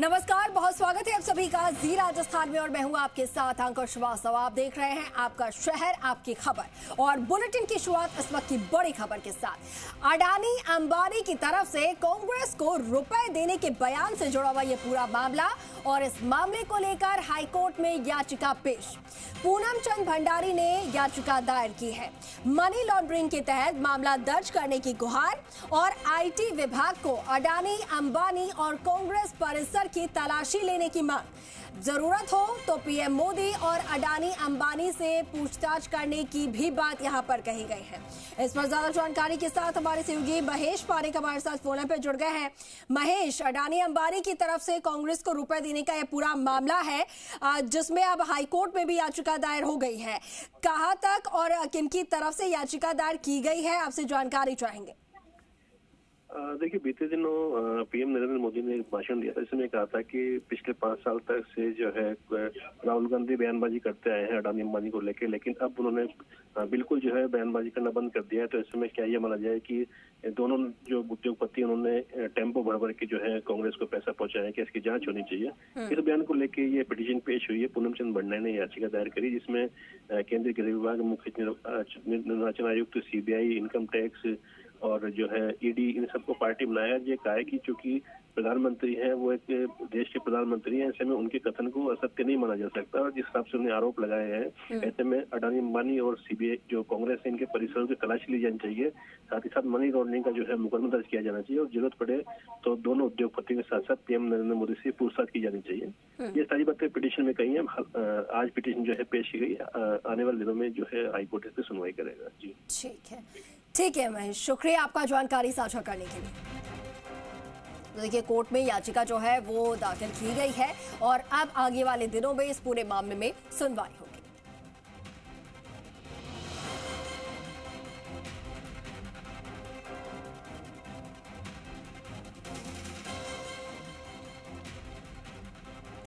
नमस्कार, बहुत स्वागत है आप सभी का जी राजस्थान में और मैं हूँ आपके साथ अंकुर श्रीवास्तव आप देख रहे हैं आपका शहर, आपकी खबर और बुलेटिन की शुरुआत इस वक्त की बड़ी खबर के साथ। अडानी अंबानी की तरफ़ से कांग्रेस को रुपए देने के बयान से जुड़ा हुआ ये पूरा मामला और इस मामले को लेकर हाईकोर्ट में याचिका पेश। पूनम चंद भंडारी ने याचिका दायर की है। मनी लॉन्ड्रिंग के तहत मामला दर्ज करने की गुहार और आईटी विभाग को अडानी, अंबानी और कांग्रेस परिसर की तलाशी लेने की मांग। ज़रूरत हो तो पीएम मोदी और अडानी अंबानी से पूछताछ करने की भी बात यहाँ पर कही गई है। इस पर ज़्यादा जानकारी के साथ हमारे सहयोगी महेश पारेख हमारे साथ फ़ोन पर जुड़ गए हैं। महेश, अडानी अंबानी की तरफ़ से कांग्रेस को रुपए देने का यह पूरा मामला है जिसमें अब हाईकोर्ट में भी याचिका दायर हो गई है। कहाँ तक और किन की तरफ़ से याचिका दायर की गई है, आपसे जानकारी चाहेंगे। देखिए बीते दिनों पीएम नरेंद्र मोदी ने एक भाषण दिया था इसमें कहा था कि पिछले पाँच साल तक से जो है राहुल गांधी बयानबाजी करते आए हैं अडानी अंबानी को लेकर लेकिन अब उन्होंने बिल्कुल जो है बयानबाजी करना बंद कर दिया है तो ऐसे में क्या ये माना जाए कि दोनों जो उद्योगपति उन्होंने टेंपो भर भर के जो है कांग्रेस को पैसा पहुँचाया है कि इसकी जाँच होनी चाहिए हम्म। इस बयान को लेकर ये पिटीशन पेश हुई है पूनम चंद भंडारी ने याचिका दायर करी जिसमें केंद्रीय गृह विभाग मुख्य निर्वाचन आयुक्त सीबीआई इनकम टैक्स और जो है ईडी इन सबको पार्टी बनाया ये कहा है कि चूँकि प्रधानमंत्री हैं वो एक देश के प्रधानमंत्री हैं ऐसे में उनके कथन को असत्य नहीं माना जा सकता और जिस हिसाब से उन्हें आरोप लगाए हैं हम्म। ऐसे में अडानी अंबानी और सीबीआई जो कांग्रेस है इनके परिसरों की तलाशी ली जानी चाहिए। साथ ही साथ मनी लॉन्ड्रिंग का जो है मुकदमा दर्ज किया जाना चाहिए और ज़रूरत पड़े तो दोनों उद्योगपतियों के साथ साथ पीएम नरेंद्र मोदी से पूछताछ की जानी चाहिए। हम्म। ये सारी बातें पिटिशन में कही है। आज पिटिशन जो है पेश की गई। आने वाले दिनों में जो है हाईकोर्ट इस पर सुनवाई करेगा। जी। ठीक है। ठीक है महेश, शुक्रिया आपका जानकारी साझा करने के लिए। तो देखिए, कोर्ट में याचिका जो है, वो दाखिल की गई है और अब आगे वाले दिनों में इस पूरे मामले में सुनवाई होगी।